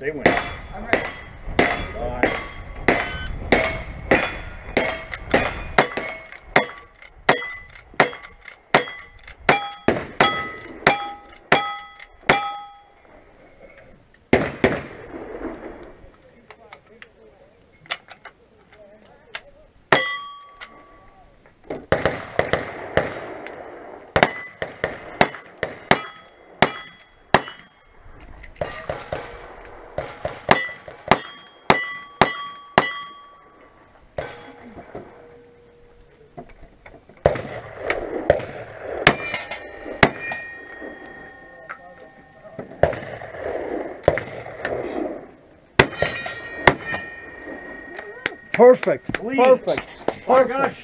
Say when. I'm ready. Perfect. It. Perfect. Oh, gosh.